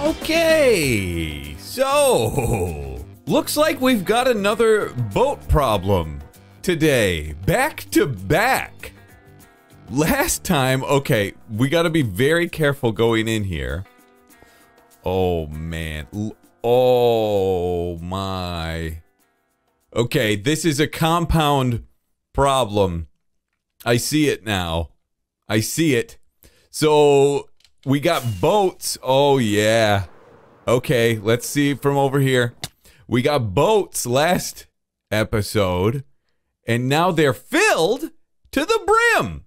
Okay, so looks like we've got another boat problem today, back to back. Last time, okay, we got to be very careful going in here. Oh man, oh my. Okay, this is a compound problem. I see it now. I see it. So we got boats. Oh yeah. Okay, let's see from over here. We got boats last episode, and now they're filled to the brim.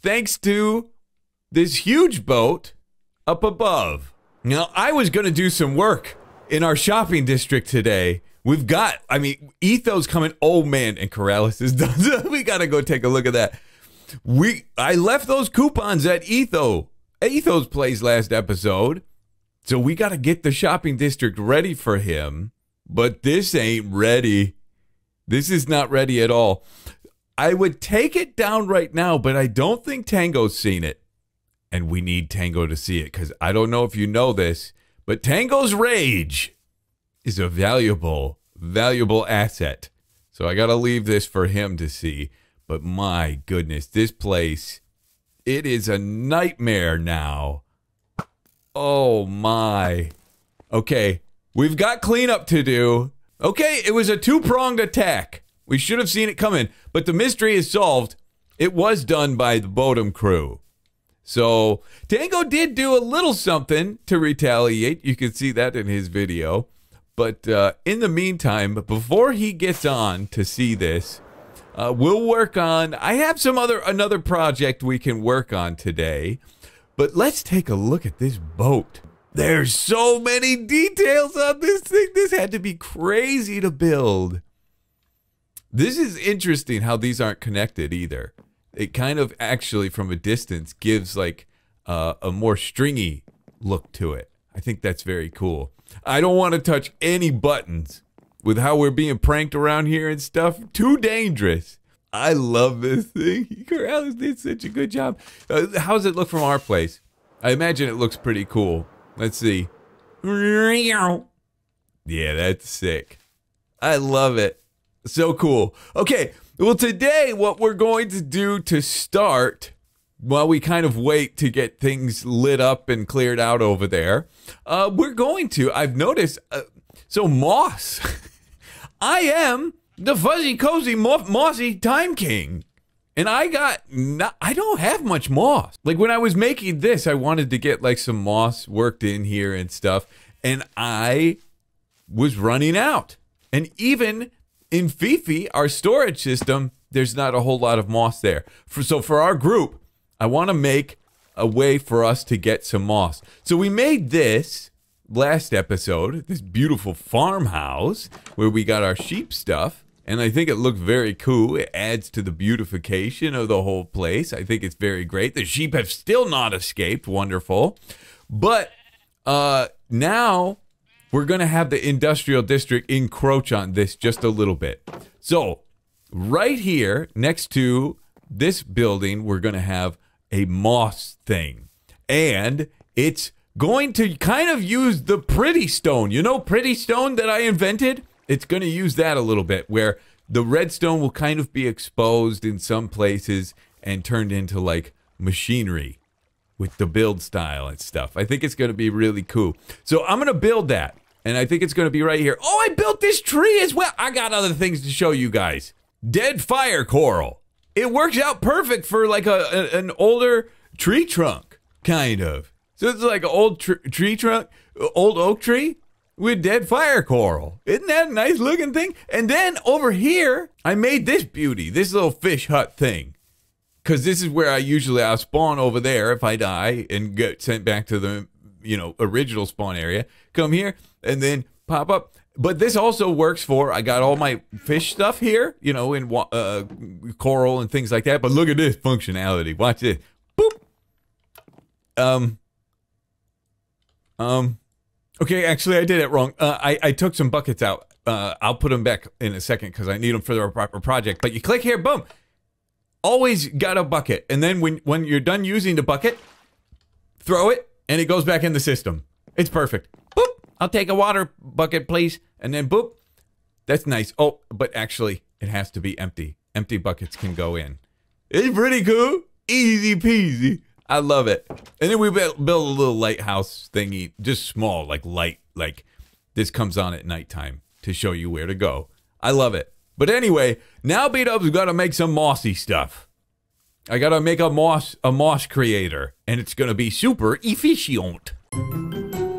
Thanks to this huge boat up above. Now, I was going to do some work in our shopping district today. We've got, I mean, Ethos coming. Oh man, and Corrales is done. we got to go take a look at that. We, I left those coupons at Etho, Ethos plays last episode. So we got to get the shopping district ready for him. But this ain't ready. This is not ready at all. I would take it down right now, but I don't think Tango's seen it. And we need Tango to see it because I don't know if you know this, but Tango's rage is a valuable, valuable asset. So I got to leave this for him to see. But my goodness, this place, it is a nightmare now. Oh my. Okay, we've got cleanup to do. Okay, it was a two pronged attack. We should have seen it coming, but the mystery is solved. It was done by the Boatem crew. So Tango did do a little something to retaliate. You can see that in his video. But uh, in the meantime, before he gets on to see this, uh, we'll work on. I have some other another project we can work on today. But let's take a look at this boat. There's so many details on this thing. This had to be crazy to build. This is interesting how these aren't connected either. It kind of actually, from a distance, gives like uh, a more stringy look to it. I think that's very cool. I don't want to touch any buttons with how we're being pranked around here and stuff. Too dangerous. I love this thing. Corrales did such a good job. Uh, how does it look from our place? I imagine it looks pretty cool. Let's see. Yeah, that's sick. I love it. So cool. Okay, well, today, what we're going to do to start, while we kind of wait to get things lit up and cleared out over there, uh, we're going to, I've noticed, uh, so Moss, I am the fuzzy, cozy, mo- mossy time king. And I got, not, I don't have much moss. Like when I was making this, I wanted to get like some moss worked in here and stuff. And I was running out. And even in Fifi, our storage system, there's not a whole lot of moss there. For, so for our group, I want to make a way for us to get some moss. So we made this last episode, this beautiful farmhouse where we got our sheep stuff. And I think it looked very cool. It adds to the beautification of the whole place. I think it's very great. The sheep have still not escaped. Wonderful. But uh, now we're going to have the industrial district encroach on this just a little bit. So, right here next to this building, we're going to have a moss thing. And it's going to kind of use the pretty stone. You know, pretty stone that I invented? It's going to use that a little bit, where the redstone will kind of be exposed in some places and turned into like machinery with the build style and stuff. I think it's going to be really cool. So I'm going to build that. And I think it's going to be right here. Oh, I built this tree as well. I got other things to show you guys. Dead fire coral. It works out perfect for like a, a an older tree trunk, kind of. So it's like an old tr- tree trunk, old oak tree with dead fire coral. Isn't that a nice looking thing? And then over here, I made this beauty, this little fish hut thing. Cause this is where I usually I'll spawn over there if I die and get sent back to the you know original spawn area. Come here and then pop up. But this also works for I got all my fish stuff here, you know, in uh, coral and things like that. But look at this functionality. Watch this. Boop. Um. Um. Okay, actually, I did it wrong. Uh, I I took some buckets out. Uh, I'll put them back in a second because I need them for the proper project. But you click here, boom. Always got a bucket, and then when when you're done using the bucket, throw it, and it goes back in the system. It's perfect. Boop. I'll take a water bucket, please, and then boop. That's nice. Oh, but actually, it has to be empty. Empty buckets can go in. It's pretty cool. Easy peasy. I love it. And then we built a little lighthouse thingy, just small, like light, like this comes on at nighttime to show you where to go. I love it. But anyway, now B Dub's got to make some mossy stuff. I got to make a moss a moss creator, and it's going to be super efficient.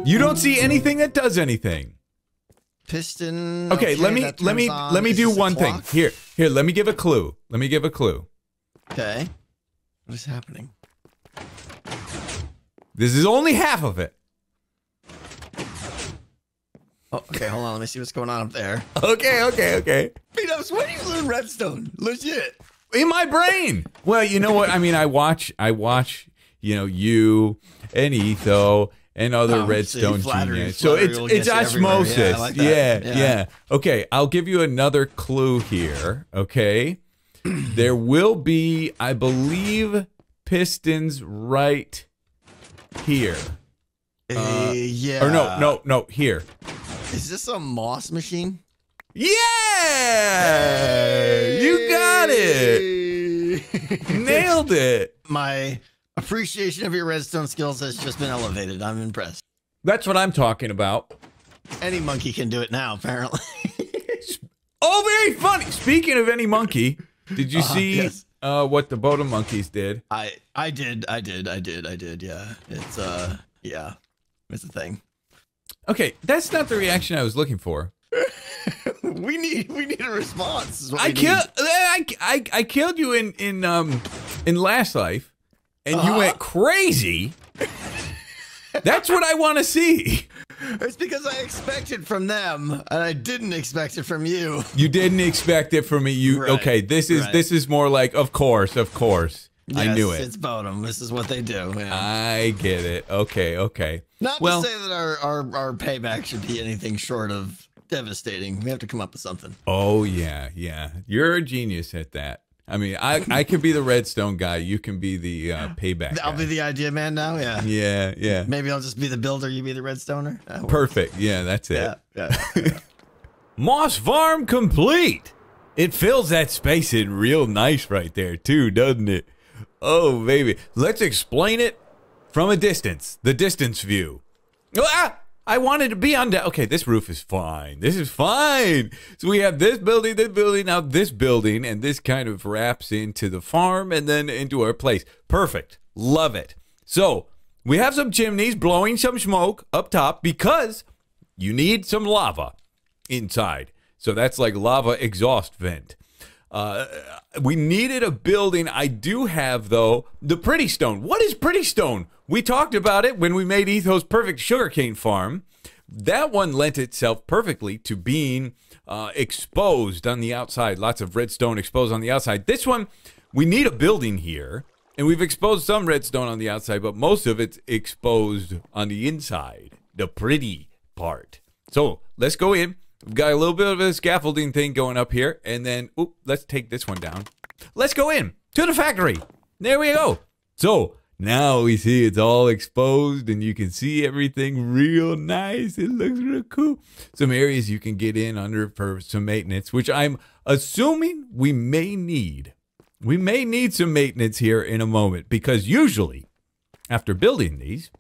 You don't see anything that does anything. Piston. Okay, let me let me on. let me Is do one thing. Here, here, let me give a clue. Let me give a clue. Okay. What is happening? This is only half of it. Oh, okay. Hold on. Let me see what's going on up there. Okay, okay, okay. Beanups, when do you learn redstone? Legit. in my brain. Well, you know what? I mean, I watch, I watch, you know, you and Etho and other Oh, Redstone see, flattery- genius. So it's it's get you everywhere. osmosis. Yeah, like yeah, Yeah. yeah. Okay, I'll give you another clue here. Okay, there will be, I believe, pistons right here. Uh, yeah. Or no, no, no, here. Is this a moss machine? Yeah, you got it. Nailed it. My appreciation of your redstone skills has just been elevated. I'm impressed. That's what I'm talking about. Any monkey can do it now, apparently. Oh, very funny. Speaking of any monkey, did you Uh-huh, see yes. uh, what the Boda monkeys did? I I did, I did, I did, I did. Yeah, it's uh, yeah, it's a thing. Okay, that's not the reaction I was looking for. we need we need a response. I killed. I, I I killed you in in um in last life, and you Uh-huh. went crazy. That's what I want to see. It's because I expected from them, and I didn't expect it from you. You didn't expect it from me. You Right, okay? This is right. this is more like, of course, of course. I knew it. It's Boatem. This is what they do. Yeah. I get it. Okay, okay. Not well- to say that our, our our payback should be anything short of devastating. We have to come up with something. Oh yeah, yeah. You're a genius at that. I mean, I I could be the redstone guy. You can be the uh, payback. I'll guy. be the idea man now. Yeah. Yeah, yeah. Maybe I'll just be the builder. You be the redstoner. That works. Perfect. Yeah, that's it. Yeah. Yeah. yeah. Moss farm complete. It fills that space in real nice right there too, doesn't it? Oh baby, let's explain it from a distance. The distance view. Ah, I wanted to be on that. Okay, this roof is fine. This is fine. So we have this building, this building, now this building, and this kind of wraps into the farm and then into our place. Perfect. Love it. So we have some chimneys blowing some smoke up top because you need some lava inside. So that's like lava exhaust vent. Uh, we needed a building. I do have though the Pretty Stone. What is Pretty Stone? We talked about it when we made Etho's perfect sugarcane farm. That one lent itself perfectly to being uh, exposed on the outside. Lots of redstone exposed on the outside. This one, we need a building here, and we've exposed some redstone on the outside, but most of it's exposed on the inside, the pretty part. So let's go in. We've got a little bit of a scaffolding thing going up here, and then oop, let's take this one down. Let's go in to the factory. There we go. So now we see it's all exposed, and you can see everything real nice. It looks real cool. Some areas you can get in under for some maintenance, which I'm assuming we may need. We may need some maintenance here in a moment because usually after building these,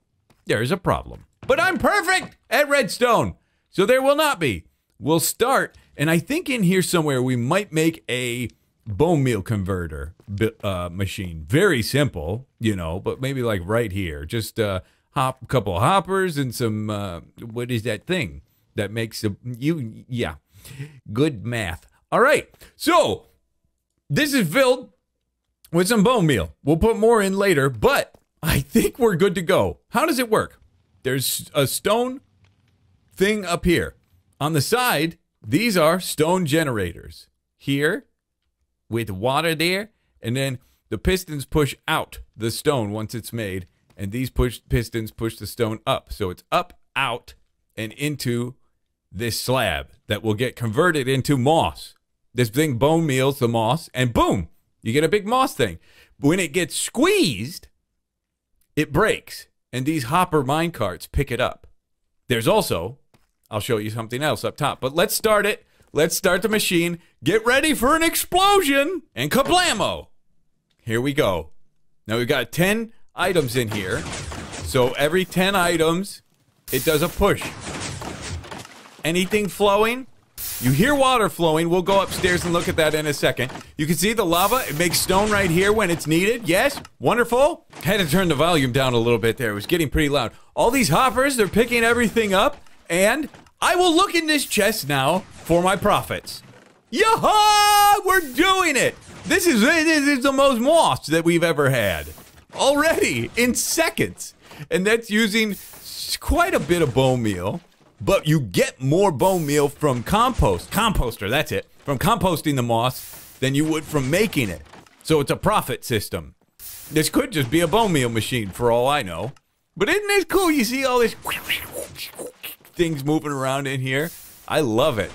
there's a problem. But I'm perfect at redstone, so there will not be. We'll start, and I think in here somewhere we might make a bone meal converter uh, machine. Very simple, you know, but maybe like right here. Just uh, hop a couple of hoppers and some uh, what is that thing that makes a you yeah good math. All right, so this is filled with some bone meal. We'll put more in later, but I think we're good to go. How does it work? There's a stone thing up here. On the side, these are stone generators. Here, with water there, and then the pistons push out the stone once it's made, and these push pistons push the stone up. So it's up, out, and into this slab that will get converted into moss. This thing bone meals the moss, and boom, you get a big moss thing. When it gets squeezed, it breaks, and these hopper mine carts pick it up. There's also, I'll show you something else up top, but let's start it. Let's start the machine. Get ready for an explosion and kablamo. Here we go. Now we've got 10 items in here. So every 10 items, it does a push. Anything flowing? You hear water flowing. We'll go upstairs and look at that in a second. You can see the lava. It makes stone right here when it's needed. Yes, wonderful. Had to turn the volume down a little bit there. It was getting pretty loud. All these hoppers, they're picking everything up. And I will look in this chest now for my profits. Yaha! We're doing it! This is, this is the most moss that we've ever had. Already, in seconds. And that's using quite a bit of bone meal but you get more bone meal from compost, composter, that's it, from composting the moss than you would from making it. So it's a profit system. This could just be a bone meal machine for all I know. But isn't it cool? You see all this things moving around in here? I love it.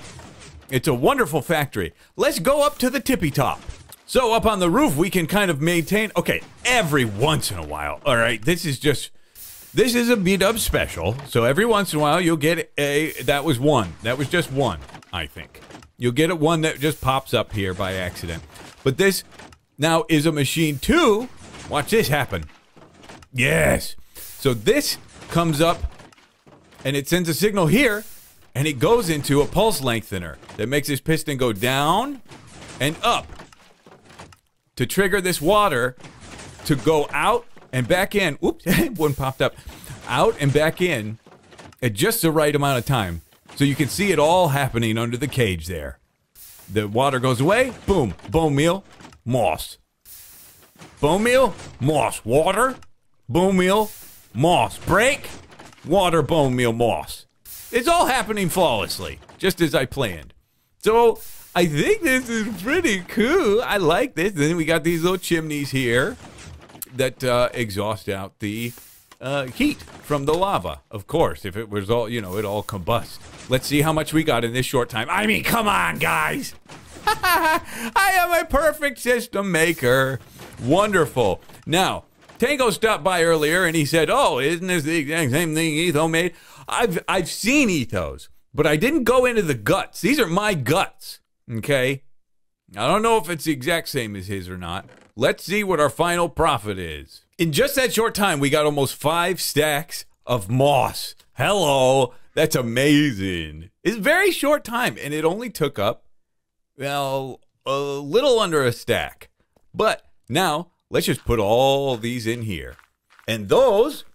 It's a wonderful factory. Let's go up to the tippy top. So up on the roof, we can kind of maintain. Okay, every once in a while. All right, this is just this is a B Dub special, so every once in a while you'll get a. That was one. That was just one, I think. You'll get a one that just pops up here by accident. But this now is a machine two. Watch this happen. Yes. So this comes up and it sends a signal here and it goes into a pulse lengthener that makes this piston go down and up to trigger this water to go out and back in. Oops, one popped up. Out and back in at just the right amount of time. So you can see it all happening under the cage there. The water goes away, boom, bone meal, moss. Bone meal, moss, water, bone meal, moss. Break, water, bone meal, moss. It's all happening flawlessly, just as I planned. So I think this is pretty cool. I like this. Then we got these little chimneys here that uh, exhaust out the uh, heat from the lava. Of course, if it was all, you know, it all combust. Let's see how much we got in this short time. I mean, come on, guys. I am a perfect system maker. Wonderful. Now, Tango stopped by earlier and he said, "Oh, isn't this the exact same thing Etho made?" I've I've seen Ethos, but I didn't go into the guts. These are my guts. Okay, I don't know if it's the exact same as his or not. Let's see what our final profit is. In just that short time, we got almost five stacks of moss. Hello, that's amazing. It's very short time, and it only took up, well, a little under a stack. But now, let's just put all these in here. And those,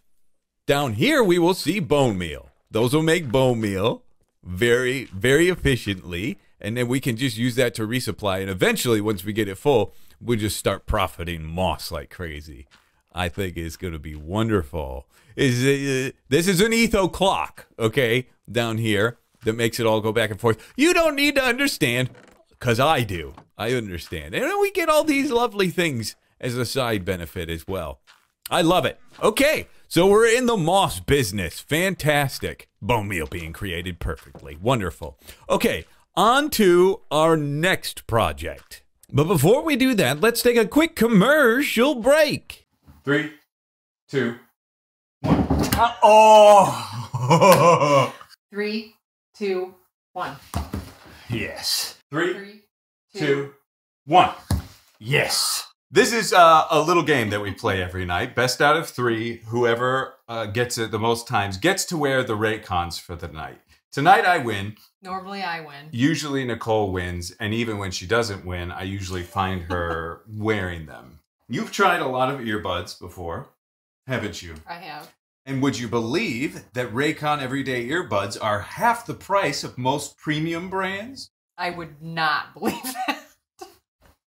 down here, we will see bone meal. Those will make bone meal very, very efficiently. And then we can just use that to resupply. And eventually, once we get it full, we just start profiting moss like crazy. I think it's going to be wonderful. Is uh, this is an etho clock, okay, down here that makes it all go back and forth. You don't need to understand, cause I do. I understand, and we get all these lovely things as a side benefit as well. I love it. Okay, so we're in the moss business. Fantastic. Bone meal being created perfectly. Wonderful. Okay, on to our next project. But before we do that, let's take a quick commercial break. Three, two, one. Uh, oh! Three, two, one. yes. Three, Three, two, one. Yes. This is uh, a little game that we play every night. Best out of three. Whoever uh, gets it the most times gets to wear the Raycons for the night. Tonight I win. Normally I win. Usually Nicole wins, and even when she doesn't win, I usually find her wearing them. You've tried a lot of earbuds before, haven't you? I have. And would you believe that Raycon everyday earbuds are half the price of most premium brands? I would not believe that.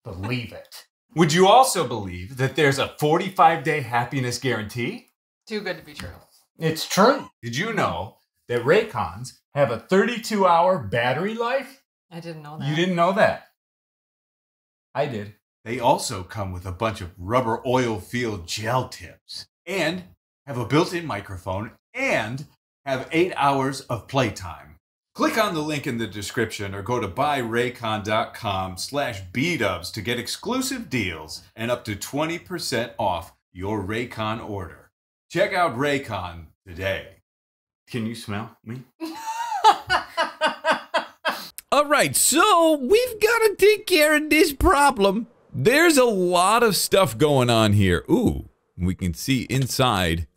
Believe it. Would you also believe that there's a 45 day happiness guarantee? Too good to be true. It's true. Did you know that Raycons have a 32 hour battery life? I didn't know that. You didn't know that. I did. They also come with a bunch of rubber oil field gel tips and have a built in microphone and have eight hours of playtime. Click on the link in the description or go to buyraycon.com slash bdubs to get exclusive deals and up to 20% off your Raycon order. Check out Raycon today. Can you smell me? All right, so we've got to take care of this problem. There's a lot of stuff going on here. Ooh, we can see inside.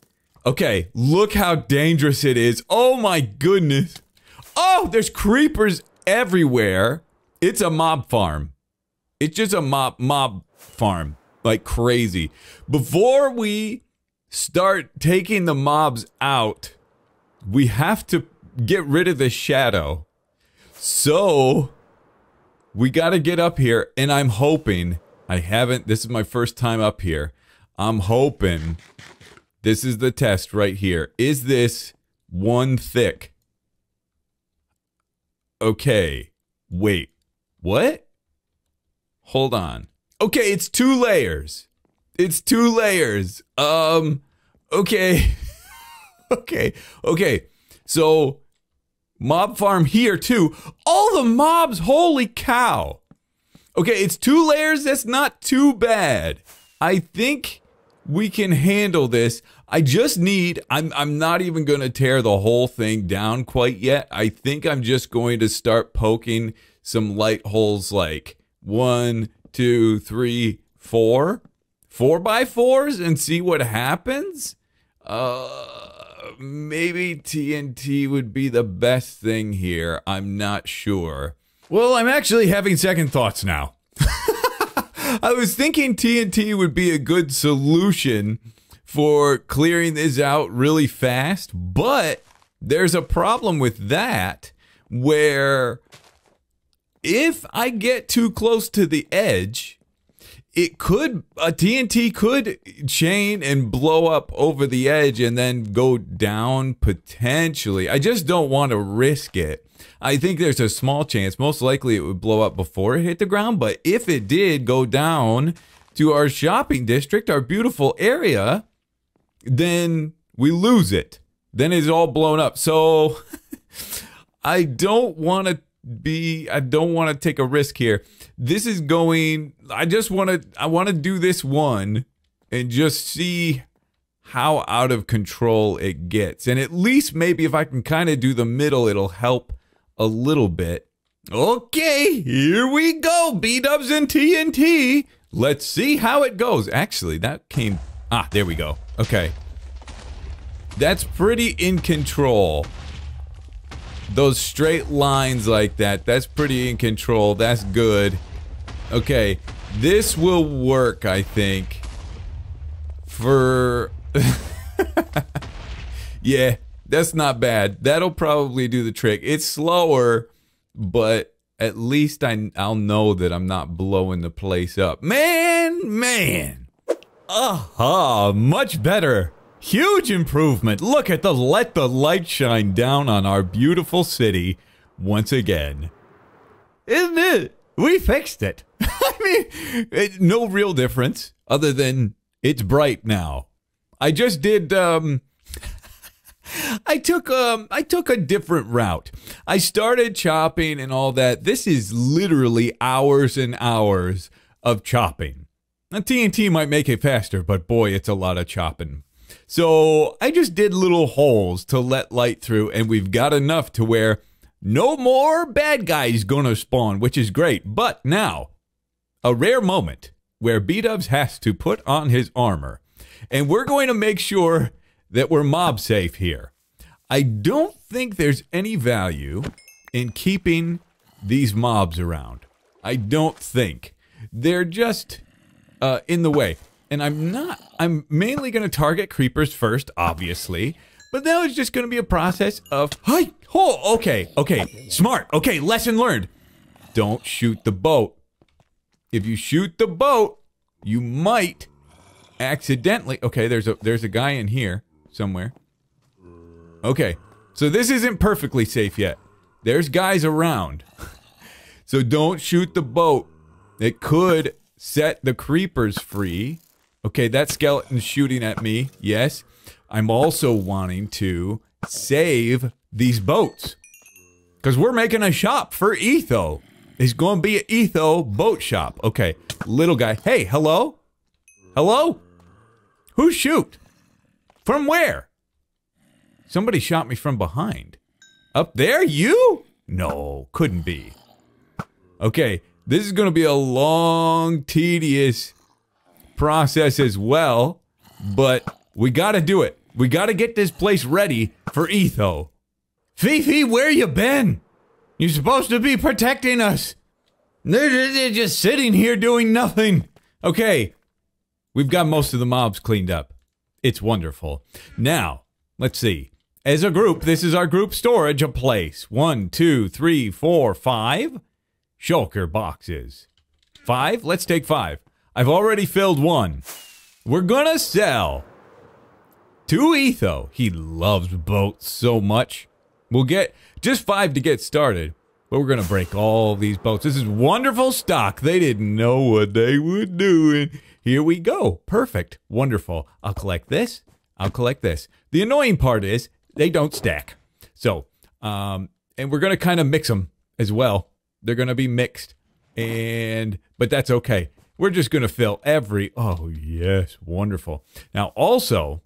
Okay, look how dangerous it is. Oh my goodness. Oh, there's creepers everywhere. It's a mob farm. It's just a mob mob farm like crazy. Before we start taking the mobs out, we have to get rid of the shadow. So we got to get up here, and I'm hoping I haven't. This is my first time up here. I'm hoping this is the test right here. Is this one thick? Okay. Wait. What? Hold on. Okay, it's two layers. It's two layers. Um okay. okay. Okay. So mob farm here too. All the mobs, holy cow. Okay, it's two layers. That's not too bad. I think we can handle this. I just need I'm I'm not even going to tear the whole thing down quite yet. I think I'm just going to start poking some light holes like one, two, three, four, four by fours and see what happens. Uh maybe TNT would be the best thing here. I'm not sure. Well, I'm actually having second thoughts now. I was thinking TNT would be a good solution for clearing this out really fast, but there's a problem with that where if I get too close to the edge, it could a TNT could chain and blow up over the edge and then go down potentially. I just don't want to risk it. I think there's a small chance, most likely it would blow up before it hit the ground, but if it did go down to our shopping district, our beautiful area, then we lose it. Then it's all blown up. So I don't want to be I don't want to take a risk here. This is going I just want to I want to do this one and just see how out of control it gets. And at least maybe if I can kind of do the middle it'll help a little bit. Okay, here we go. B-dubs and TNT. Let's see how it goes. Actually, that came Ah, there we go. Okay. That's pretty in control those straight lines like that. That's pretty in control. That's good. Okay, this will work, I think. For... yeah, that's not bad. That'll probably do the trick. It's slower, but at least I, I'll know that I'm not blowing the place up. Man, man. Aha, much better. Huge improvement. Look at the let the light shine down on our beautiful city once again. Isn't it? We fixed it. I mean, it, no real difference other than it's bright now. I just did um I took um I took a different route. I started chopping and all that. This is literally hours and hours of chopping. TNT might make it faster, but boy, it's a lot of chopping. So I just did little holes to let light through, and we've got enough to where no more bad guys gonna spawn, which is great. But now, a rare moment where B-Dubs has to put on his armor, and we're going to make sure that we're mob safe here. I don't think there's any value in keeping these mobs around. I don't think. They're just uh, in the way. And I'm not, I'm mainly going to target creepers first, obviously. But now it's just going to be a process of, hi, oh, okay, okay, smart, okay, lesson learned. Don't shoot the boat. If you shoot the boat, you might accidentally, okay, there's a, there's a guy in here somewhere. Okay, so this isn't perfectly safe yet. There's guys around. so don't shoot the boat. It could set the creepers free. Okay, that skeleton's shooting at me. Yes. I'm also wanting to save these boats. Because we're making a shop for Etho. It's going to be an Etho boat shop. Okay, little guy. Hey, hello? Hello? Who shoot? From where? Somebody shot me from behind. Up there? You? No, couldn't be. Okay, this is going to be a long, tedious process as well, but we got to do it. We got to get this place ready for Etho. Fifi, where you been? You're supposed to be protecting us. They're, they're just sitting here doing nothing. Okay, we've got most of the mobs cleaned up. It's wonderful. Now, let's see. As a group, this is our group storage, a place. One, two, three, four, five. Shulker boxes. Five? Let's take five. I've already filled one. We're gonna sell to Etho. He loves boats so much. We'll get just five to get started, but we're gonna break all these boats. This is wonderful stock. They didn't know what they were doing. Here we go. Perfect. Wonderful. I'll collect this. I'll collect this. The annoying part is they don't stack. So, um, and we're gonna kind of mix them as well. They're gonna be mixed, and but that's okay. We're just gonna fill every. Oh yes, wonderful. Now also,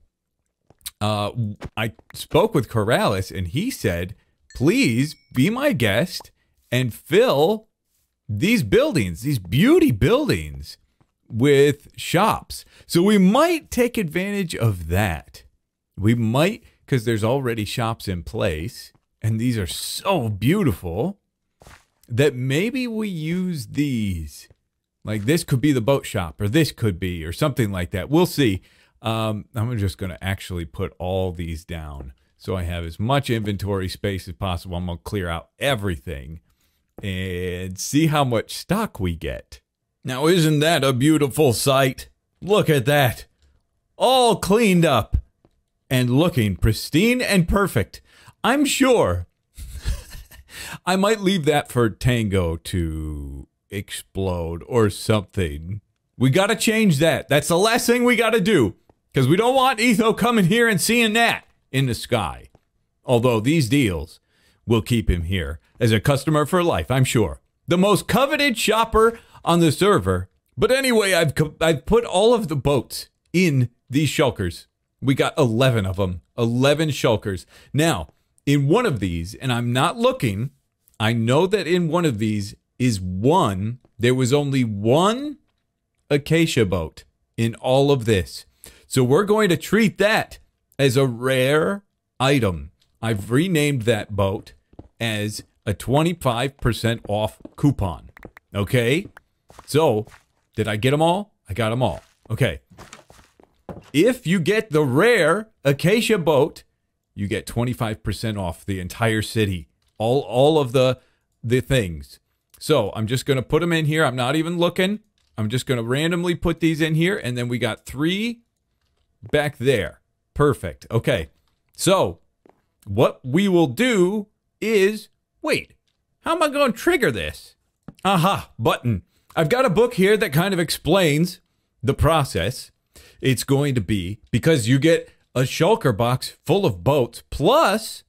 uh, I spoke with Corrales, and he said, "Please be my guest and fill these buildings, these beauty buildings." with shops. So we might take advantage of that. We might, because there's already shops in place, and these are so beautiful that maybe we use these. Like this could be the boat shop, or this could be, or something like that. We'll see. Um, I'm just going to actually put all these down so I have as much inventory space as possible. I'm going to clear out everything and see how much stock we get. Now, isn't that a beautiful sight? Look at that. All cleaned up and looking pristine and perfect. I'm sure I might leave that for Tango to explode or something. We got to change that. That's the last thing we got to do because we don't want Etho coming here and seeing that in the sky. Although these deals will keep him here as a customer for life, I'm sure. The most coveted shopper on the server. But anyway, I've I've put all of the boats in these shulkers. We got 11 of them. 11 shulkers. Now, in one of these, and I'm not looking, I know that in one of these is one, there was only one acacia boat in all of this. So we're going to treat that as a rare item. I've renamed that boat as a 25% off coupon. Okay? So, did I get them all? I got them all. Okay. If you get the rare acacia boat, you get 25% off the entire city. All all of the the things. So, I'm just going to put them in here. I'm not even looking. I'm just going to randomly put these in here and then we got 3 back there. Perfect. Okay. So, what we will do is wait. How am I going to trigger this? Aha, button. I've got a book here that kind of explains the process. It's going to be because you get a shulker box full of boats plus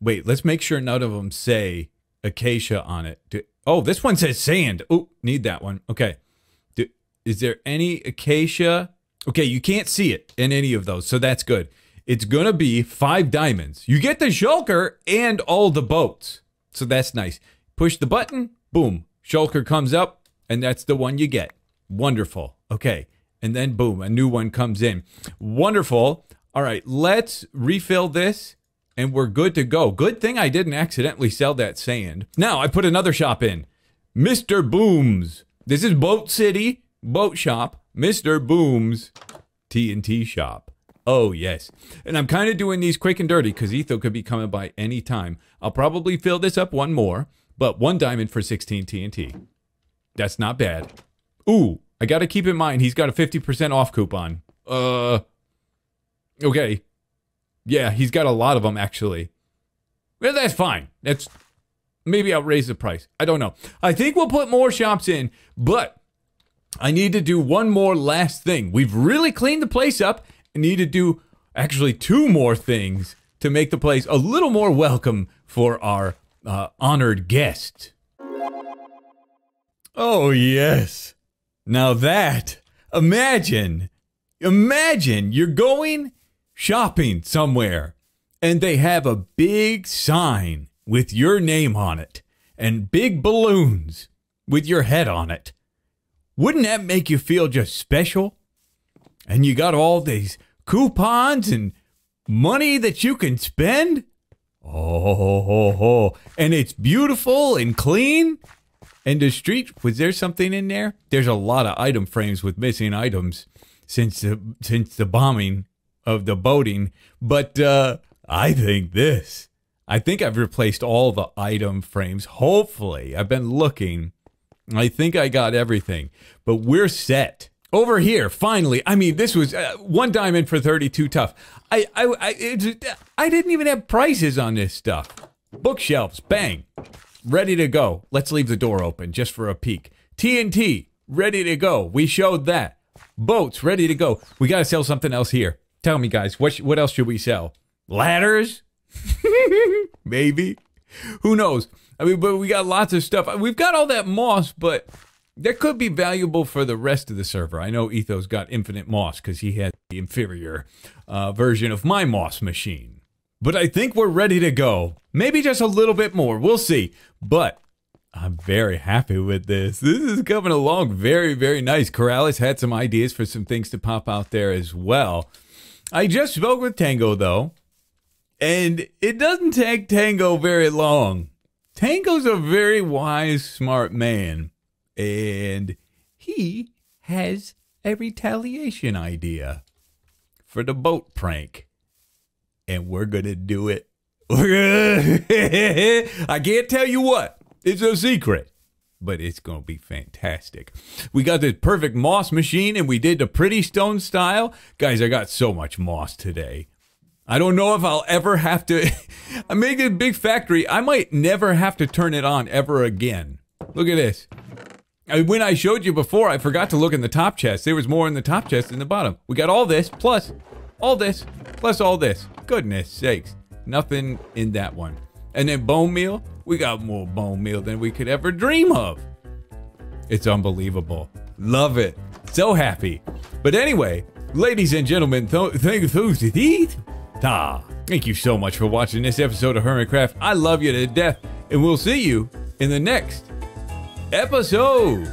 wait, let's make sure none of them say acacia on it. Do, oh, this one says sand. Oh, need that one. Okay. Do, is there any acacia? Okay, you can't see it in any of those, so that's good. It's to be five diamonds. You get the shulker and all the boats. So that's nice. Push the button, boom, shulker comes up, and that's the one you get. Wonderful. Okay. And then boom, a new one comes in. Wonderful. All right, let's refill this and we're good to go. Good thing I didn't accidentally sell that sand. Now I put another shop in. Mr. Booms. This is Boat City, Boat Shop, Mr. Booms, TNT Shop. Oh, yes. And I'm kind of doing these quick and dirty because Etho could be coming by any time. I'll probably fill this up one more, but one diamond for 16 TNT. That's not bad. Ooh, I got to keep in mind he's got a 50% off coupon. Uh, okay. Yeah, he's got a lot of them actually. Well, that's fine. That's maybe I'll raise the price. I don't know. I think we'll put more shops in, but I need to do one more last thing. We've really cleaned the place up. I need to do actually two more things to make the place a little more welcome for our uh, honored guest. Oh, yes. Now that, imagine, imagine you're going shopping somewhere and they have a big sign with your name on it and big balloons with your head on it. Wouldn't that make you feel just special? And you got all these coupons and money that you can spend? Oh, and it's beautiful and clean. And the street, was there something in there? There's a lot of item frames with missing items since the since the bombing of the boating. But uh, I think this. I think I've replaced all the item frames. Hopefully, I've been looking. I think I got everything, but we're set. Over here, finally. I mean, this was uh, one diamond for 32 tuff. I I I, it, I didn't even have prices on this stuff. Bookshelves, bang, ready to go. Let's leave the door open just for a peek. TNT, ready to go. We showed that. Boats, ready to go. We got to sell something else here. Tell me, guys, what sh- what else should we sell? Ladders? Maybe. Who knows? I mean, but we got lots of stuff. We've got all that moss, but that could be valuable for the rest of the server. I know Ethos got infinite moss because he had the inferior uh, version of my moss machine. But I think we're ready to go. Maybe just a little bit more. We'll see. But I'm very happy with this. This is coming along very, very nice. Corrales had some ideas for some things to pop out there as well. I just spoke with Tango, though, and it doesn't take Tango very long. Tango's a very wise, smart man, and he has a retaliation idea for the boat prank. And we're going to do it. I can't tell you what, it's a secret, but it's going to be fantastic. We got this perfect moss machine, and we did the pretty stone style. Guys, I got so much moss today. I don't know if I'll ever have to. I make a big factory. I might never have to turn it on ever again. Look at this. When I showed you before, I forgot to look in the top chest. There was more in the top chest than the bottom. We got all this, plus all this, plus all this. Goodness sakes. Nothing in that one. And then bone meal. We got more bone meal than we could ever dream of. It's unbelievable. Love it. So happy. But anyway, ladies and gentlemen, th- thank you. Ta. Thank you so much for watching this episode of Hermitcraft. I love you to death, and we'll see you in the next episode.